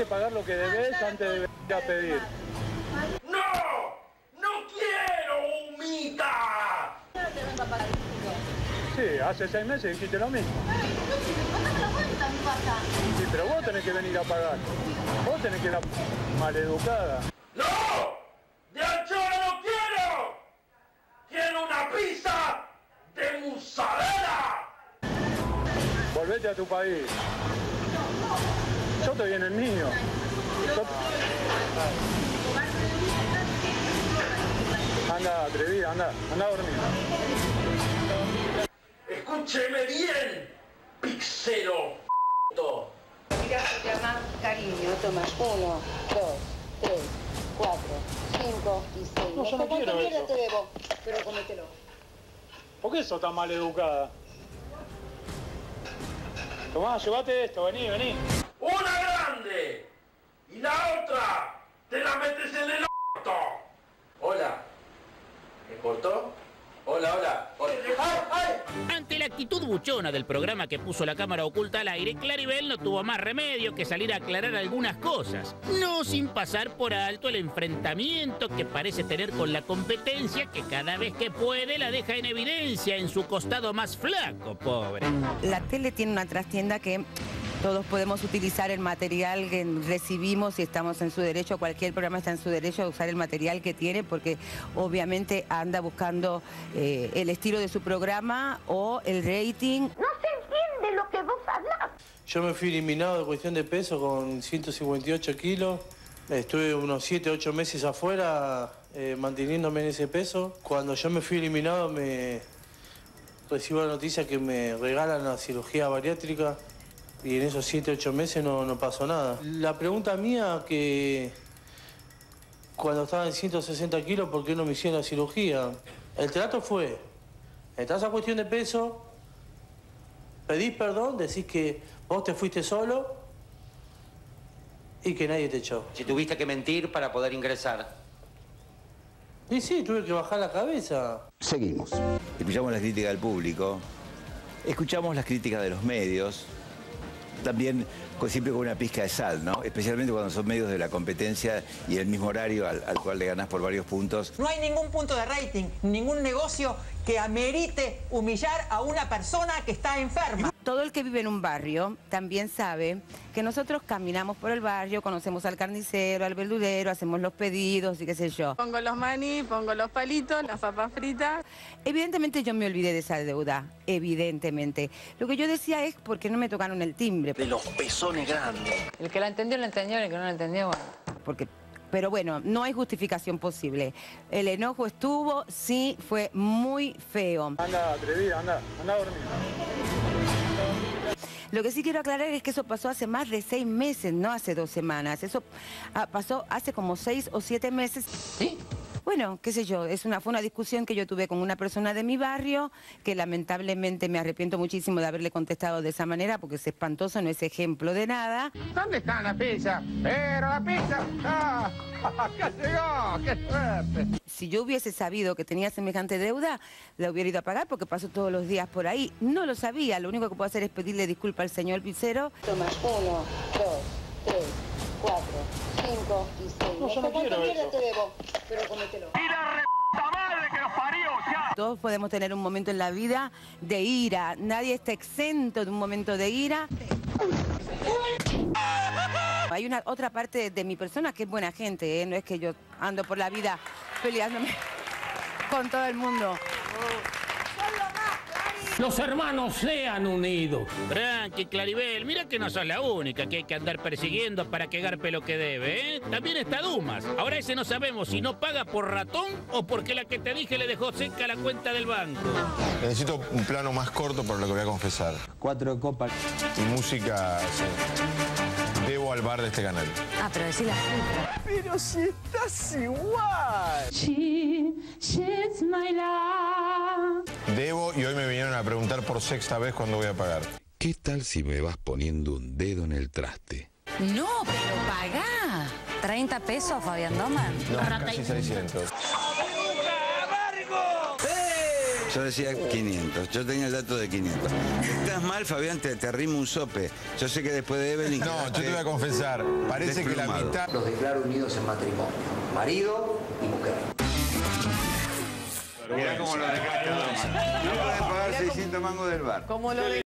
que pagar lo que debes antes de venir a pedir. ¡No! ¡No quiero humita! Sí, hace seis meses dijiste lo mismo. Sí, pero vos tenés que venir a pagar. Vos tenés que ir a maleducada. ¡No! ¡De anchoa no quiero! ¡Quiero una pizza de mozzarella! Volvete a tu país. Yo estoy en el mío. Yo- Anda, atrevida, anda, anda a dormir. Escúcheme bien, pixero. Mira, llama cariño, tomas uno, dos, tres, cuatro, cinco y seis. No, yo no quiero eso. te debo, pero comételo. ¿Por qué sos tan maleducada? Tomá, llévate esto, vení, vení. Y la otra te la metes en el orto. Hola. ¿Me cortó? Hola, hola. hola. ¡Ay, ay! Ante la actitud buchona del programa que puso la cámara oculta al aire, Claribel no tuvo más remedio que salir a aclarar algunas cosas. No sin pasar por alto el enfrentamiento que parece tener con la competencia que cada vez que puede la deja en evidencia en su costado más flaco, pobre. La tele tiene una trastienda que todos podemos utilizar el material que recibimos y estamos en su derecho, cualquier programa está en su derecho a usar el material que tiene porque obviamente anda buscando eh, el estilo de su programa o el rating. Yo me fui eliminado de cuestión de peso con 158 kilos. Estuve unos 7, 8 meses afuera eh, manteniéndome en ese peso. Cuando yo me fui eliminado me recibo la noticia que me regalan la cirugía bariátrica y en esos 7, 8 meses no, no pasó nada. La pregunta mía que cuando estaba en 160 kilos, ¿por qué no me hicieron la cirugía? El trato fue, estás a cuestión de peso, pedís perdón, decís que vos te fuiste solo y que nadie te echó. Si tuviste que mentir para poder ingresar. Y sí, tuve que bajar la cabeza. Seguimos. Escuchamos las críticas del público, escuchamos las críticas de los medios, también siempre con una pizca de sal, ¿no? Especialmente cuando son medios de la competencia y el mismo horario al, al cual le ganás por varios puntos. No hay ningún punto de rating, ningún negocio que amerite humillar a una persona que está enferma. Todo el que vive en un barrio también sabe que nosotros caminamos por el barrio, conocemos al carnicero, al verdurero, hacemos los pedidos y qué sé yo. Pongo los maní, pongo los palitos, las papas fritas. Evidentemente yo me olvidé de esa deuda, evidentemente. Lo que yo decía es por qué no me tocaron el timbre. De los pezones grandes. El que la entendió, la entendió, el que no la entendió, bueno. porque pero bueno, no hay justificación posible. El enojo estuvo, sí, fue muy feo. Anda, atrevida, anda, anda a dormir. Lo que sí quiero aclarar es que eso pasó hace más de seis meses, no hace dos semanas. Eso ah, pasó hace como seis o siete meses. ¿Sí? Bueno, qué sé yo, es una, fue una discusión que yo tuve con una persona de mi barrio, que lamentablemente me arrepiento muchísimo de haberle contestado de esa manera, porque es espantoso, no es ejemplo de nada. ¿Dónde está la pizza? Pero la pizza. ¡Ah! ¡Acá llegó! ¡Qué suerte! Si yo hubiese sabido que tenía semejante deuda, la hubiera ido a pagar porque paso todos los días por ahí. No lo sabía, lo único que puedo hacer es pedirle disculpas al señor Picero. Tomas uno, dos, tres, cuatro, cinco y seis. No, yo no sé cuánto quiero mierda eso. te debo, pero comételo. Todos podemos tener un momento en la vida de ira. Nadie está exento de un momento de ira. Hay una otra parte de, de mi persona que es buena gente, ¿eh? no es que yo ando por la vida peleándome con todo el mundo. Los hermanos sean unidos. Tranqui, Claribel, mira que no sos la única que hay que andar persiguiendo para que garpe lo que debe, ¿eh? También está Dumas. Ahora ese no sabemos si no paga por ratón o porque la que te dije le dejó seca la cuenta del banco. Necesito un plano más corto para lo que voy a confesar. Cuatro copas. Y música, sí. Debo al bar de este canal. Ah, pero decí la cifra. Pero si estás igual debo y hoy me vinieron a preguntar por sexta vez cuándo voy a pagar. ¿Qué tal si me vas poniendo un dedo en el traste? No, pero pagá. 30 pesos, Fabián Doman. No, Rata casi 600. Yo decía 500, yo tenía el dato de 500. Estás mal, Fabián, te, te arrimo un sope. Yo sé que después de Evelyn... No, yo te voy a confesar, parece que la mitad... Los declaro unidos en matrimonio, marido y mujer. Mirá cómo lo dejaste, No pueden pagar 600 mangos del bar. Lo